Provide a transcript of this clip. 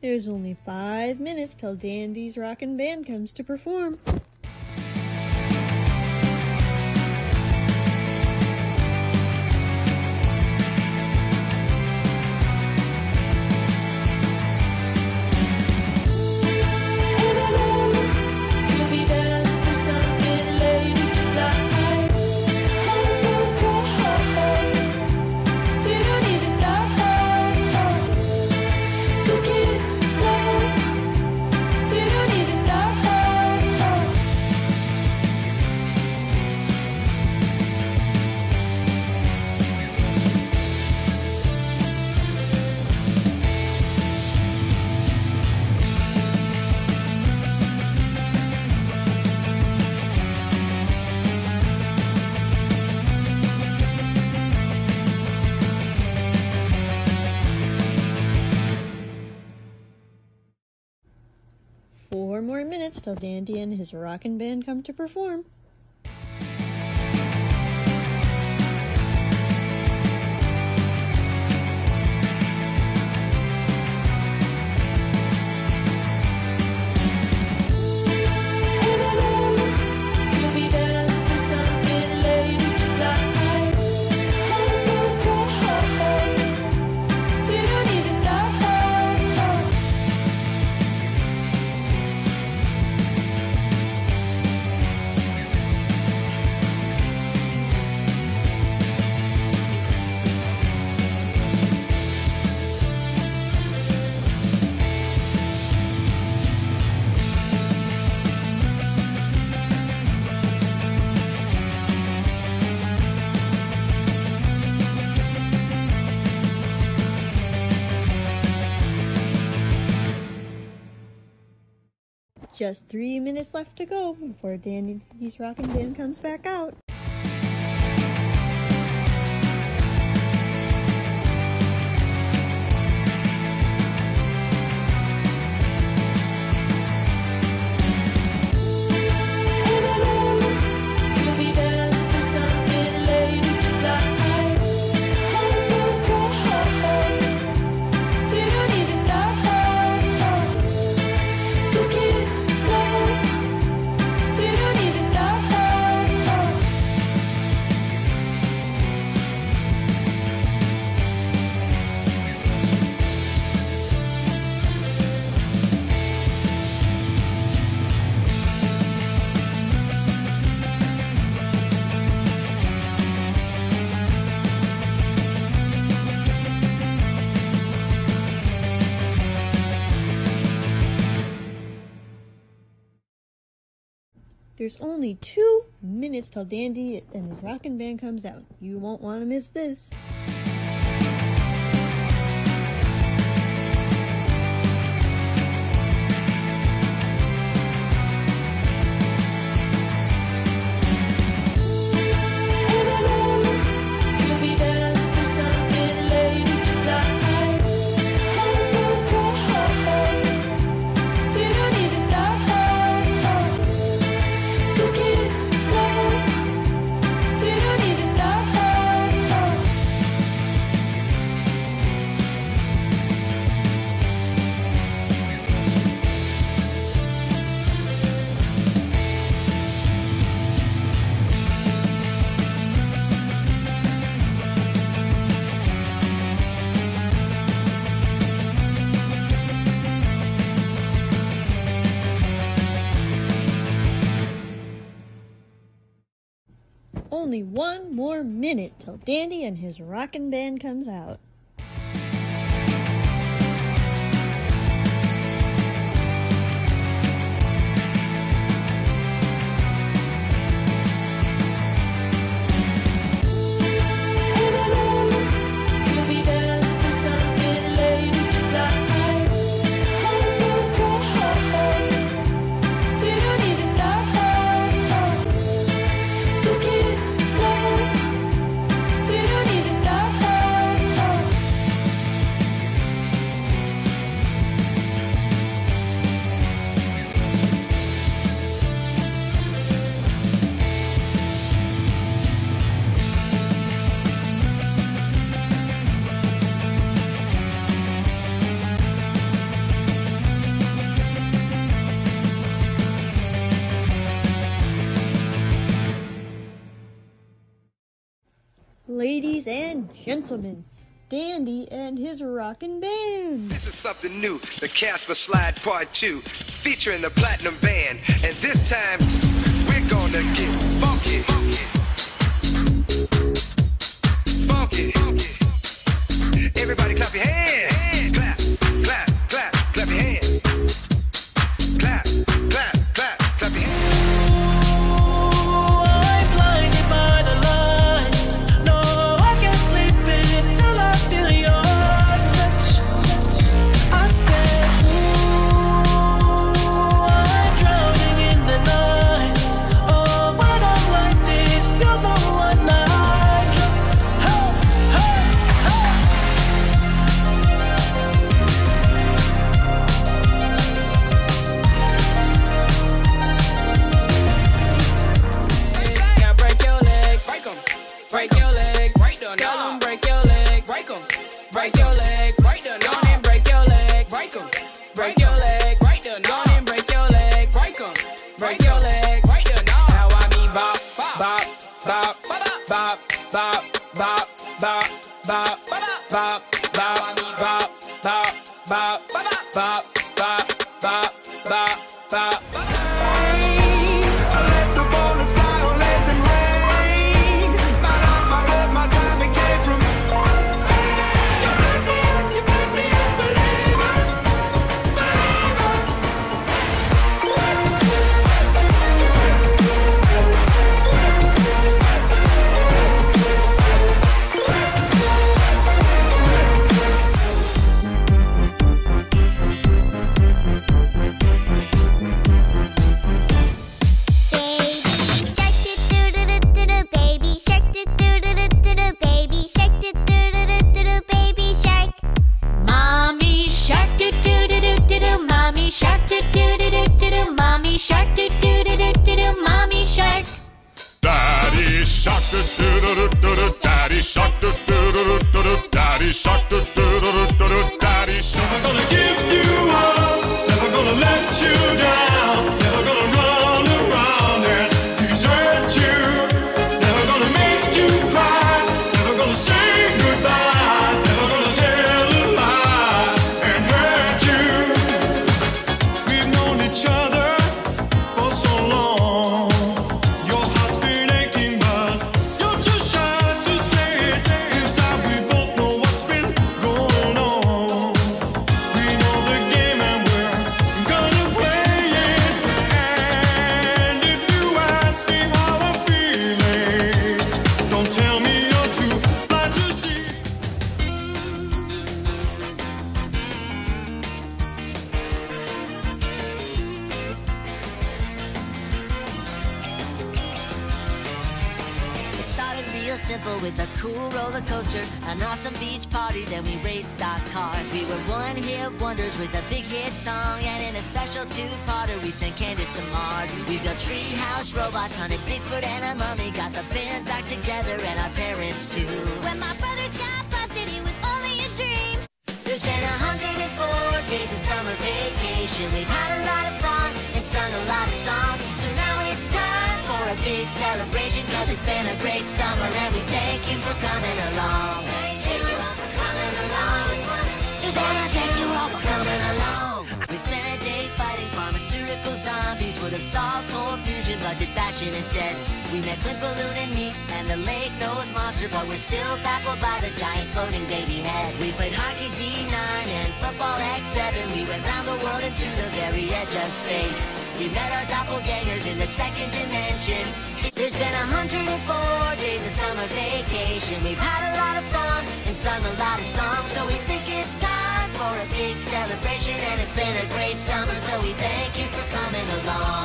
There's only five minutes till Dandy's Rockin' Band comes to perform. Four more minutes till Dandy and his Rockin' Band come to perform. Just three minutes left to go before Dandy's Rockin' Band comes back out. There's only two minutes till Dandy and his Rockin' Band comes out. You won't want to miss this. Only one more minute till Dandy and his Rockin' Band comes out. Gentlemen, Dandy and his rockin' band. This is something new, the Casper Slide Part 2, featuring the Platinum Band. And this time, we're gonna get funky. Break your legs, break them, tell 'em break your legs, break 'em, break your legs, break them, on and break your legs, break 'em, break your legs, break them, on and break your legs, break 'em, break your legs, break them, Now I mean bop, bop, bop, bop, bop, bop, bop, bop, bop, bop, bop, bop, bop, bop, bop, bop, bop, bop, bop, bop. Daddy shark, daddy shark, daddy shark. I'm gonna give you up. Real simple with a cool roller coaster, an awesome beach party, then we raced our cars. We were one hit wonders with a big hit song, and in a special two-parter we sent Candace to Mars. We built treehouse robots, hunted Bigfoot and a mummy, got the band back together and our parents too. When my brothers got busted it was only a dream There's been a hundred and four days of summer vacation. We've had a lot of fun and sung a lot of songs. Big celebration. Cause it's been a great summer and we thank you for coming along. Thank you for coming along. Thank you all for coming along. We spent a day fighting pharmaceutical zombies. Would have solved cold fusion, but did fashion instead. We met Clint Balloon and me and the lake nose monster, but we're still baffled by the giant and to the very edge of space. We met our doppelgangers in the second dimension. There's been a hundred and four days of summer vacation. We've had a lot of fun and sung a lot of songs, so we think it's time for a big celebration. And it's been a great summer, so we thank you for coming along.